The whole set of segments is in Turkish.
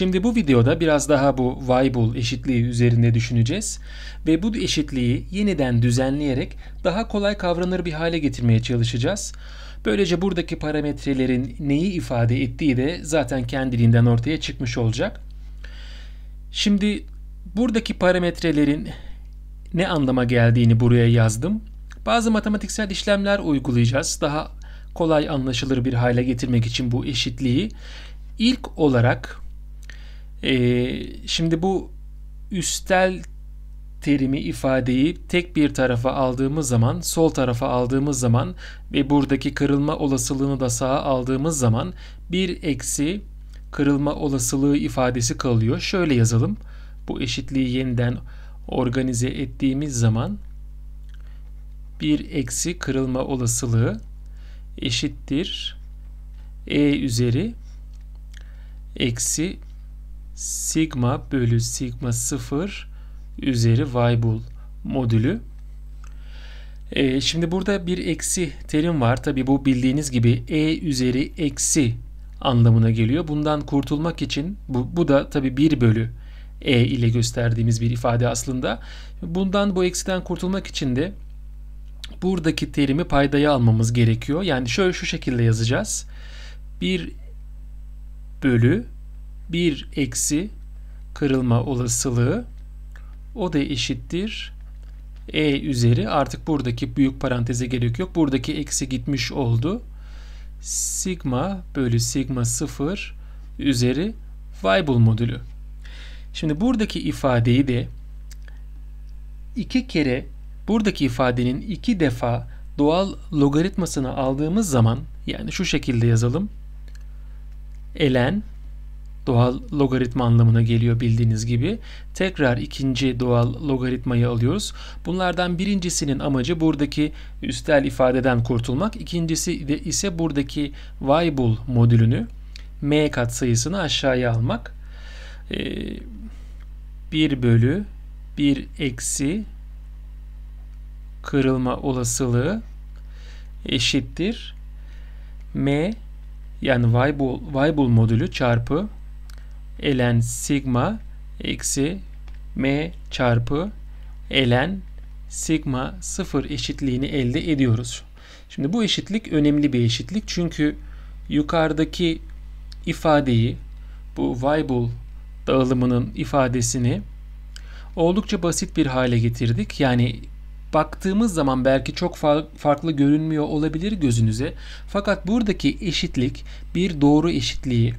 Şimdi bu videoda biraz daha bu Weibull eşitliği üzerinde düşüneceğiz ve bu eşitliği yeniden düzenleyerek daha kolay kavranır bir hale getirmeye çalışacağız. Böylece buradaki parametrelerin neyi ifade ettiği de zaten kendiliğinden ortaya çıkmış olacak. Şimdi buradaki parametrelerin ne anlama geldiğini buraya yazdım. Bazı matematiksel işlemler uygulayacağız. Daha kolay anlaşılır bir hale getirmek için bu eşitliği. İlk olarak e, şimdi bu üstel terimi ifadeyi tek bir tarafa aldığımız zaman, sol tarafa aldığımız zaman ve buradaki kırılma olasılığını da sağa aldığımız zaman bir eksi kırılma olasılığı ifadesi kalıyor. Şöyle yazalım. Bu eşitliği yeniden organize ettiğimiz zaman bir eksi kırılma olasılığı eşittir e üzeri eksi sigma bölü sigma 0 üzeri Weibull modülü. Ee, şimdi burada bir eksi terim var. Tabi bu bildiğiniz gibi e üzeri eksi anlamına geliyor. Bundan kurtulmak için bu, bu da tabi 1 bölü e ile gösterdiğimiz bir ifade aslında. Bundan bu eksiden kurtulmak için de buradaki terimi paydaya almamız gerekiyor. Yani şöyle şu şekilde yazacağız. 1 bölü 1 eksi kırılma olasılığı o da eşittir e üzeri artık buradaki büyük paranteze gerek yok. Buradaki eksi gitmiş oldu. Sigma bölü sigma 0 üzeri Weibull modülü. Şimdi buradaki ifadeyi de iki kere buradaki ifadenin iki defa doğal logaritmasını aldığımız zaman yani şu şekilde yazalım. ln doğal logaritma anlamına geliyor bildiğiniz gibi. Tekrar ikinci doğal logaritmayı alıyoruz. Bunlardan birincisinin amacı buradaki üstel ifadeden kurtulmak. İkincisi de ise buradaki Weibull modülünü m katsayısını aşağıya almak. Ee, 1 bölü 1 eksi kırılma olasılığı eşittir m yani Weibull, Weibull modülü çarpı ln sigma eksi m çarpı ln sigma 0 eşitliğini elde ediyoruz. Şimdi bu eşitlik önemli bir eşitlik çünkü yukarıdaki ifadeyi bu Weibull dağılımının ifadesini oldukça basit bir hale getirdik. Yani baktığımız zaman belki çok farklı görünmüyor olabilir gözünüze. Fakat buradaki eşitlik bir doğru eşitliği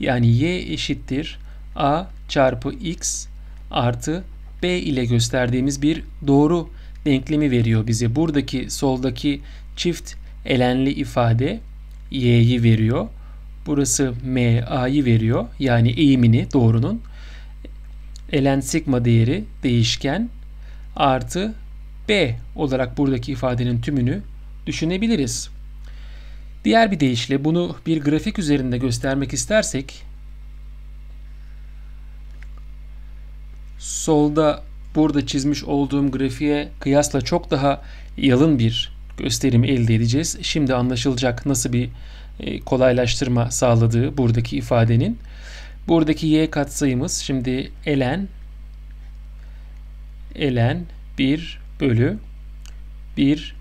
yani y eşittir a çarpı x artı b ile gösterdiğimiz bir doğru denklemi veriyor bize. Buradaki soldaki çift elenli ifade y'yi veriyor. Burası m a'yı veriyor. Yani eğimini doğrunun. Elen sigma değeri değişken artı b olarak buradaki ifadenin tümünü düşünebiliriz. Diğer bir deyişle bunu bir grafik üzerinde göstermek istersek solda burada çizmiş olduğum grafiğe kıyasla çok daha yalın bir gösterim elde edeceğiz. Şimdi anlaşılacak nasıl bir e, kolaylaştırma sağladığı buradaki ifadenin. Buradaki y katsayımız şimdi elen elen 1 bölü 1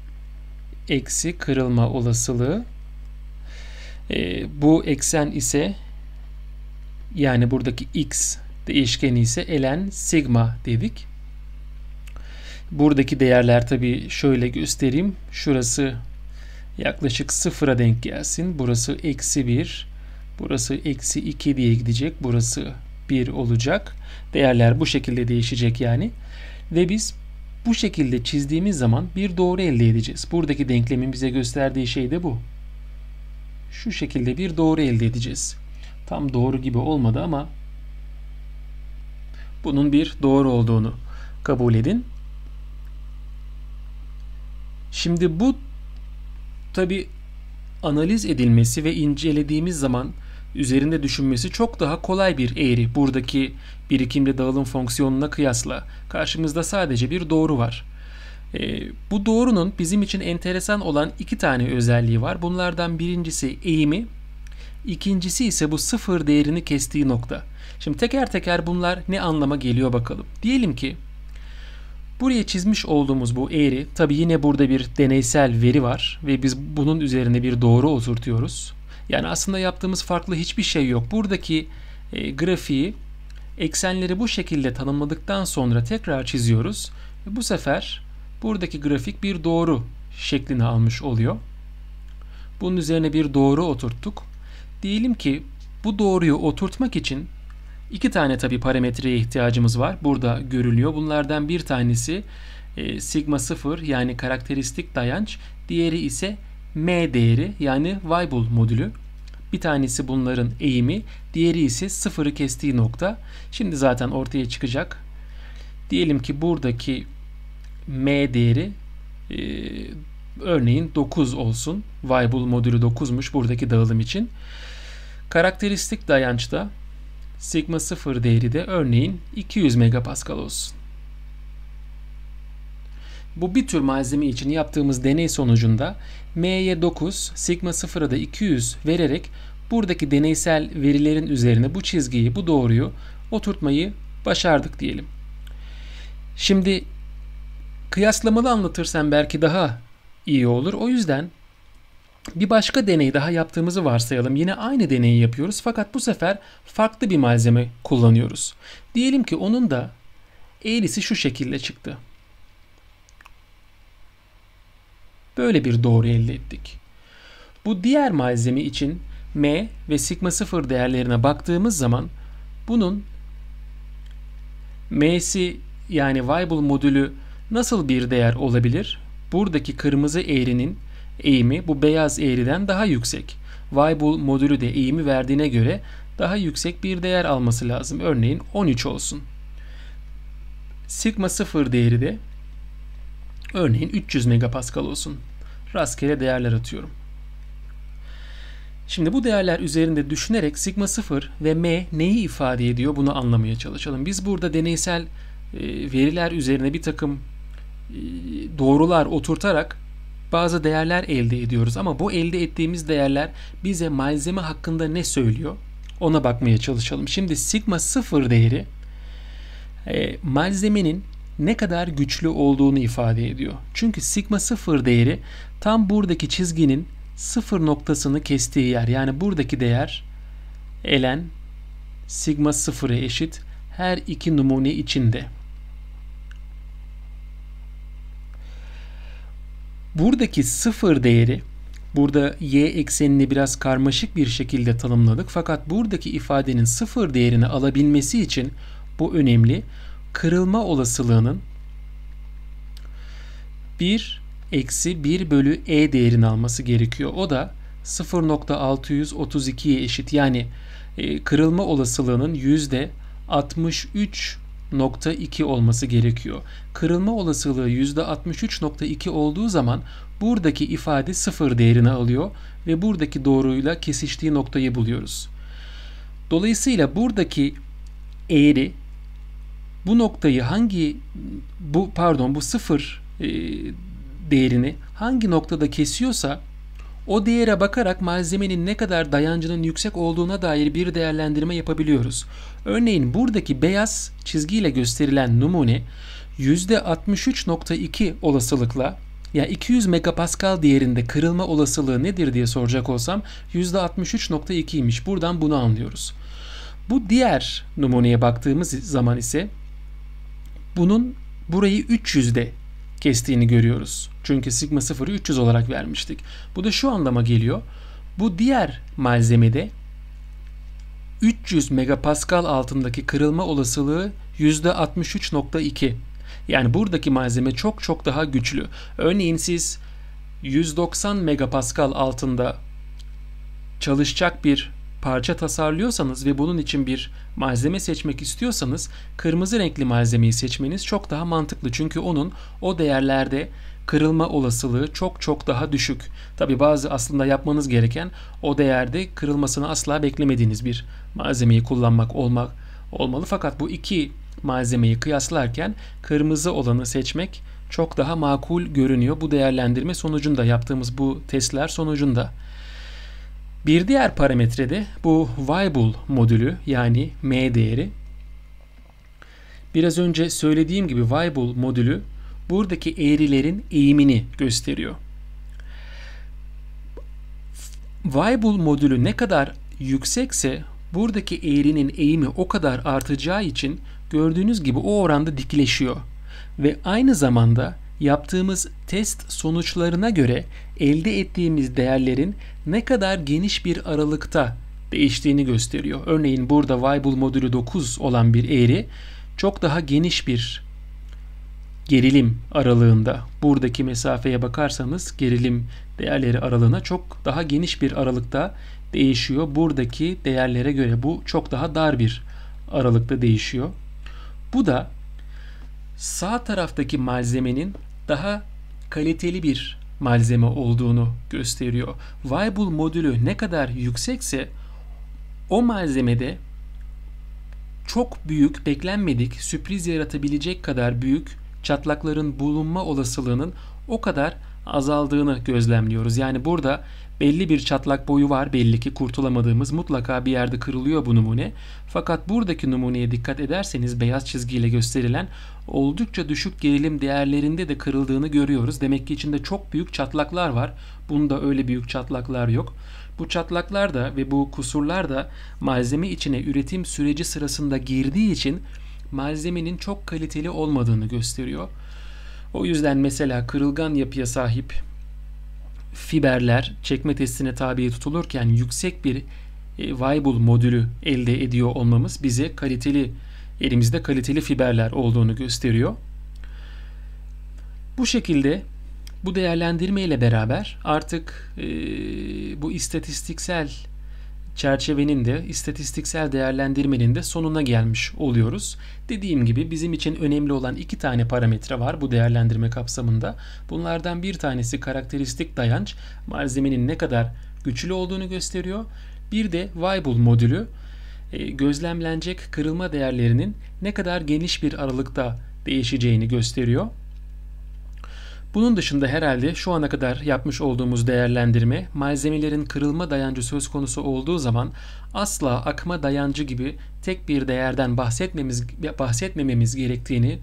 eksi kırılma olasılığı e, bu eksen ise yani buradaki x değişkeni ise elen sigma dedik. Buradaki değerler tabi şöyle göstereyim. Şurası yaklaşık sıfıra denk gelsin. Burası eksi 1. Burası eksi 2 diye gidecek. Burası 1 olacak. Değerler bu şekilde değişecek yani. Ve biz bu şekilde çizdiğimiz zaman bir doğru elde edeceğiz. Buradaki denklemin bize gösterdiği şey de bu şu şekilde bir doğru elde edeceğiz. Tam doğru gibi olmadı ama bunun bir doğru olduğunu kabul edin. Şimdi bu tabi analiz edilmesi ve incelediğimiz zaman üzerinde düşünmesi çok daha kolay bir eğri. Buradaki birikimli dağılım fonksiyonuna kıyasla karşımızda sadece bir doğru var. E, bu doğrunun bizim için enteresan olan iki tane özelliği var. Bunlardan birincisi eğimi, İkincisi ise bu sıfır değerini kestiği nokta. Şimdi teker teker bunlar ne anlama geliyor bakalım. Diyelim ki buraya çizmiş olduğumuz bu eğri tabi yine burada bir deneysel veri var ve biz bunun üzerine bir doğru oturtuyoruz. Yani aslında yaptığımız farklı hiçbir şey yok. Buradaki e, grafiği eksenleri bu şekilde tanımladıktan sonra tekrar çiziyoruz. Bu sefer buradaki grafik bir doğru şeklini almış oluyor. Bunun üzerine bir doğru oturttuk. Diyelim ki bu doğruyu oturtmak için iki tane tabi parametreye ihtiyacımız var. Burada görülüyor. Bunlardan bir tanesi e, sigma 0 yani karakteristik dayanç. Diğeri ise m değeri yani Weibull modülü. Bir tanesi bunların eğimi, diğeri ise sıfırı kestiği nokta. Şimdi zaten ortaya çıkacak. Diyelim ki buradaki m değeri e, örneğin 9 olsun. Weibull modülü 9'muş buradaki dağılım için. Karakteristik dayançta sigma 0 değeri de örneğin 200 megapascal olsun. Bu bir tür malzeme için yaptığımız deney sonucunda M'ye 9, sigma 0'a da 200 vererek buradaki deneysel verilerin üzerine bu çizgiyi, bu doğruyu oturtmayı başardık diyelim. Şimdi kıyaslamalı anlatırsam belki daha iyi olur. O yüzden bir başka deney daha yaptığımızı varsayalım. Yine aynı deneyi yapıyoruz fakat bu sefer farklı bir malzeme kullanıyoruz. Diyelim ki onun da eğrisi şu şekilde çıktı. Böyle bir doğru elde ettik. Bu diğer malzeme için m ve sigma 0 değerlerine baktığımız zaman bunun m'si yani Weibull modülü nasıl bir değer olabilir? Buradaki kırmızı eğrinin eğimi bu beyaz eğriden daha yüksek. Weibull modülü de eğimi verdiğine göre daha yüksek bir değer alması lazım. Örneğin 13 olsun. Sigma 0 değeri de örneğin 300 megapascal olsun. Rastgele değerler atıyorum. Şimdi bu değerler üzerinde düşünerek sigma 0 ve m neyi ifade ediyor bunu anlamaya çalışalım. Biz burada deneysel e, veriler üzerine bir takım doğrular oturtarak bazı değerler elde ediyoruz ama bu elde ettiğimiz değerler bize malzeme hakkında ne söylüyor? Ona bakmaya çalışalım. Şimdi sigma 0 değeri e, malzemenin ne kadar güçlü olduğunu ifade ediyor. Çünkü sigma 0 değeri tam buradaki çizginin sıfır noktasını kestiği yer. Yani buradaki değer elen sigma 0'a eşit her iki numune içinde. Buradaki sıfır değeri burada y eksenini biraz karmaşık bir şekilde tanımladık. Fakat buradaki ifadenin sıfır değerini alabilmesi için bu önemli. Kırılma olasılığının 1 eksi 1 bölü e değerini alması gerekiyor. O da 0.632'ye eşit. Yani e, kırılma olasılığının yüzde 63.2 olması gerekiyor. Kırılma olasılığı yüzde 63.2 olduğu zaman buradaki ifade sıfır değerini alıyor ve buradaki doğruyla kesiştiği noktayı buluyoruz. Dolayısıyla buradaki eğri bu noktayı hangi bu pardon bu sıfır e, değerini hangi noktada kesiyorsa o değere bakarak malzemenin ne kadar dayancının yüksek olduğuna dair bir değerlendirme yapabiliyoruz. Örneğin buradaki beyaz çizgiyle gösterilen numune %63.2 olasılıkla ya 200 megapascal değerinde kırılma olasılığı nedir diye soracak olsam %63.2'ymiş. Buradan bunu anlıyoruz. Bu diğer numuneye baktığımız zaman ise bunun burayı 300'de kestiğini görüyoruz. Çünkü sigma 0'ı 300 olarak vermiştik. Bu da şu anlama geliyor. Bu diğer malzemede 300 megapascal altındaki kırılma olasılığı %63.2. Yani buradaki malzeme çok çok daha güçlü. Örneğin siz 190 megapascal altında çalışacak bir parça tasarlıyorsanız ve bunun için bir malzeme seçmek istiyorsanız kırmızı renkli malzemeyi seçmeniz çok daha mantıklı. Çünkü onun o değerlerde kırılma olasılığı çok çok daha düşük. Tabi bazı aslında yapmanız gereken o değerde kırılmasını asla beklemediğiniz bir malzemeyi kullanmak olmak olmalı. Fakat bu iki malzemeyi kıyaslarken kırmızı olanı seçmek çok daha makul görünüyor bu değerlendirme sonucunda yaptığımız bu testler sonucunda. Bir diğer parametre de bu Weibull modülü yani M değeri. Biraz önce söylediğim gibi Weibull modülü buradaki eğrilerin eğimini gösteriyor. Weibull modülü ne kadar yüksekse buradaki eğrinin eğimi o kadar artacağı için gördüğünüz gibi o oranda dikleşiyor. Ve aynı zamanda yaptığımız test sonuçlarına göre elde ettiğimiz değerlerin ne kadar geniş bir aralıkta değiştiğini gösteriyor. Örneğin burada Weibull modülü 9 olan bir eğri çok daha geniş bir gerilim aralığında buradaki mesafeye bakarsanız gerilim değerleri aralığına çok daha geniş bir aralıkta değişiyor. Buradaki değerlere göre bu çok daha dar bir aralıkta değişiyor. Bu da sağ taraftaki malzemenin daha kaliteli bir malzeme olduğunu gösteriyor. Weibull modülü ne kadar yüksekse o malzemede çok büyük, beklenmedik, sürpriz yaratabilecek kadar büyük çatlakların bulunma olasılığının o kadar azaldığını gözlemliyoruz. Yani burada belli bir çatlak boyu var belli ki kurtulamadığımız mutlaka bir yerde kırılıyor bu numune. Fakat buradaki numuneye dikkat ederseniz beyaz çizgiyle gösterilen oldukça düşük gerilim değerlerinde de kırıldığını görüyoruz. Demek ki içinde çok büyük çatlaklar var. Bunda öyle büyük çatlaklar yok. Bu çatlaklar da ve bu kusurlar da malzeme içine üretim süreci sırasında girdiği için malzemenin çok kaliteli olmadığını gösteriyor. O yüzden mesela kırılgan yapıya sahip fiberler çekme testine tabi tutulurken yüksek bir e, Weibull modülü elde ediyor olmamız bize kaliteli elimizde kaliteli fiberler olduğunu gösteriyor. Bu şekilde bu değerlendirme ile beraber artık e, bu istatistiksel çerçevenin de istatistiksel değerlendirmenin de sonuna gelmiş oluyoruz. Dediğim gibi bizim için önemli olan iki tane parametre var bu değerlendirme kapsamında. Bunlardan bir tanesi karakteristik dayanç, malzemenin ne kadar güçlü olduğunu gösteriyor. Bir de Weibull modülü e, gözlemlenecek kırılma değerlerinin ne kadar geniş bir aralıkta değişeceğini gösteriyor. Bunun dışında herhalde şu ana kadar yapmış olduğumuz değerlendirme malzemelerin kırılma dayancı söz konusu olduğu zaman asla akma dayancı gibi tek bir değerden bahsetmemiz bahsetmememiz gerektiğini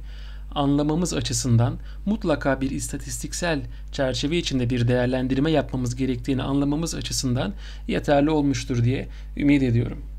anlamamız açısından mutlaka bir istatistiksel çerçeve içinde bir değerlendirme yapmamız gerektiğini anlamamız açısından yeterli olmuştur diye ümit ediyorum.